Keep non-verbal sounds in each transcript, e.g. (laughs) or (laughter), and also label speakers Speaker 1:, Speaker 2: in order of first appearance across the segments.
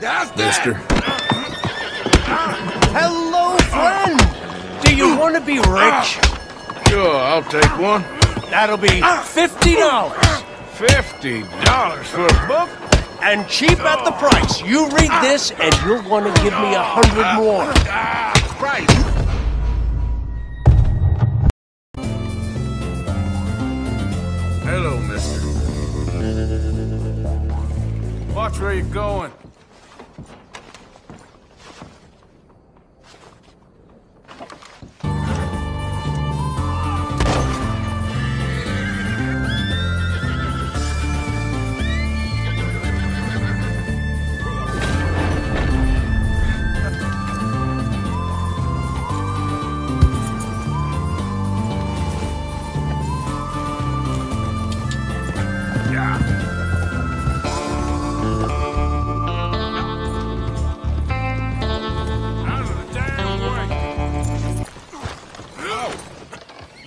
Speaker 1: mister.
Speaker 2: Hello, friend. Do you want to be rich? Ah.
Speaker 1: Sure, I'll take one.
Speaker 2: That'll be fifty dollars.
Speaker 1: Fifty dollars for a book?
Speaker 2: And cheap at the price. You read this, and you'll want to give me a hundred more.
Speaker 1: Christ! Hello, mister. Watch where you're going.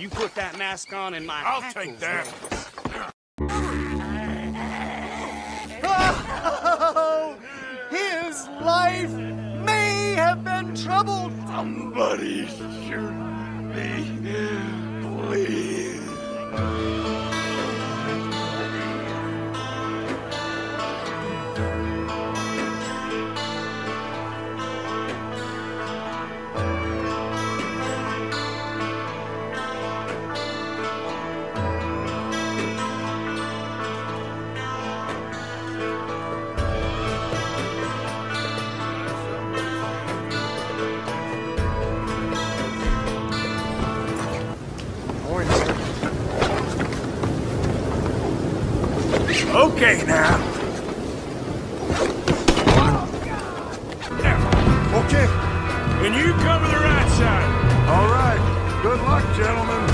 Speaker 3: You put that mask on and my
Speaker 1: I'll take that.
Speaker 2: Oh, (laughs) his life may have been troubled.
Speaker 1: Somebody shoot me, please. Okay now.
Speaker 2: Okay.
Speaker 1: And you cover the right side. All right. Good luck, gentlemen.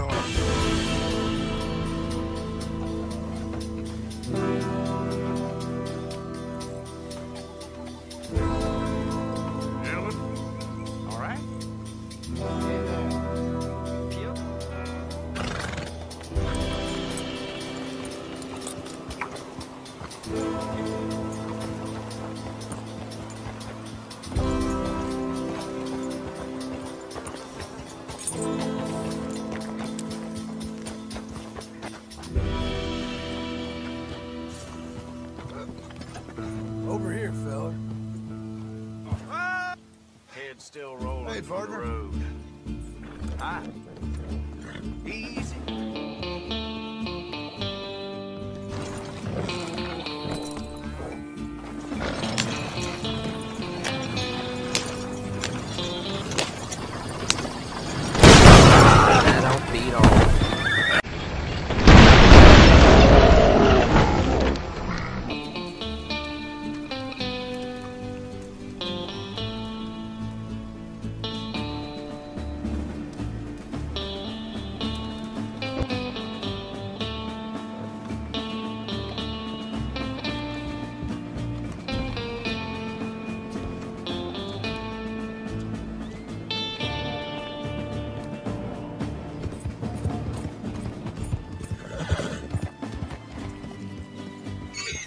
Speaker 4: Off
Speaker 3: Head still rolling
Speaker 5: Hey,
Speaker 3: from the
Speaker 5: partner.
Speaker 3: road. Hi. Easy.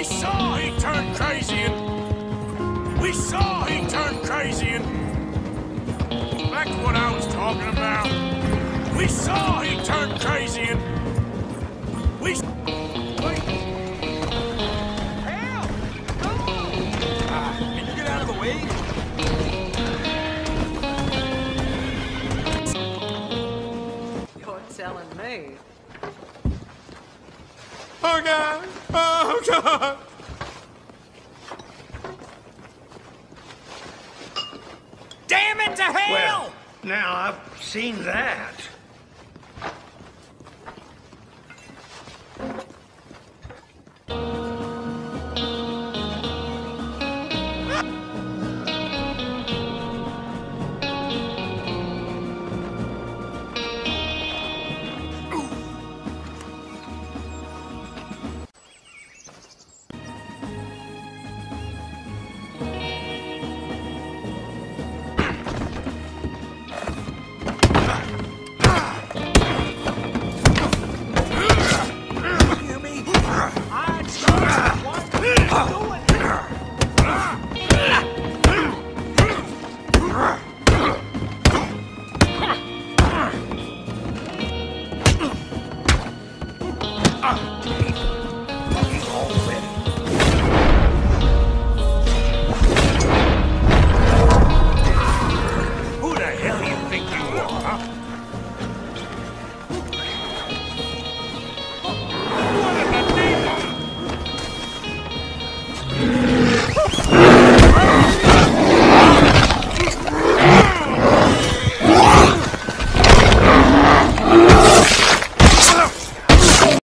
Speaker 1: We saw he turned crazy and... We saw he turned crazy and... Back to what I was talking about. We saw he turned crazy and... We... Wait.
Speaker 3: Help! Ah, can you get out of the way?
Speaker 6: You're telling me.
Speaker 1: Oh, God! Oh, God!
Speaker 3: Damn it to hell!
Speaker 7: Well, now I've seen that.